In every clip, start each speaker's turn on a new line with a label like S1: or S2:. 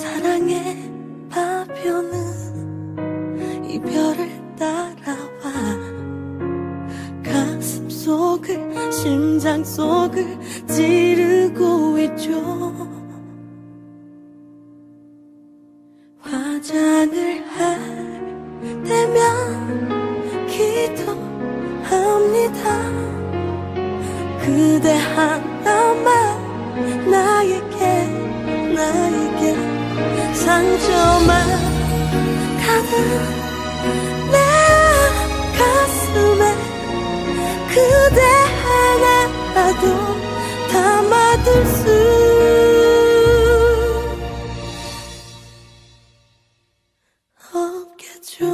S1: 사랑의 파편은 이별을 따라와. 가슴 속을 심장 속을 찌르고 있죠. 화장을 할 때면 기도합니다. 그대 하나만 나에게 나에게. 상처만 가득 내 가슴에 그대 하나라도 담아둘 수. 없겠죠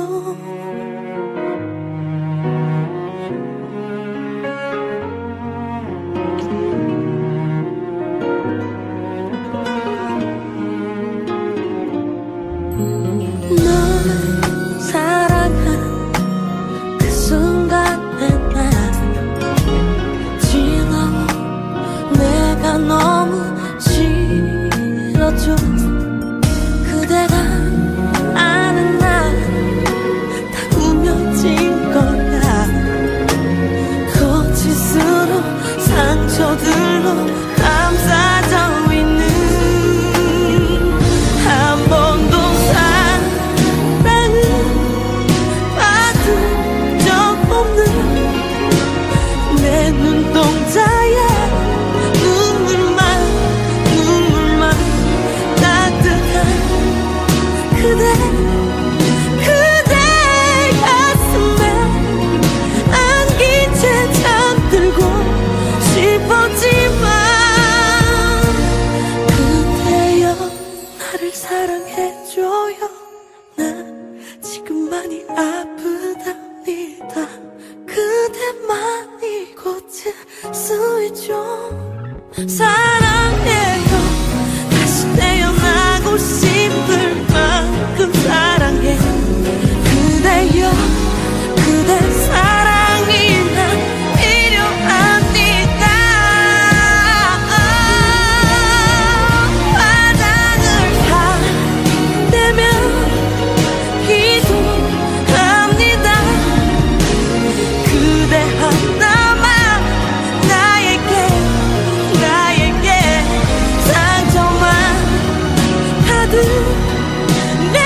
S1: 사랑해줘요. 나 지금 많이 아프답니다. 그대만이 고칠 수 있죠. Never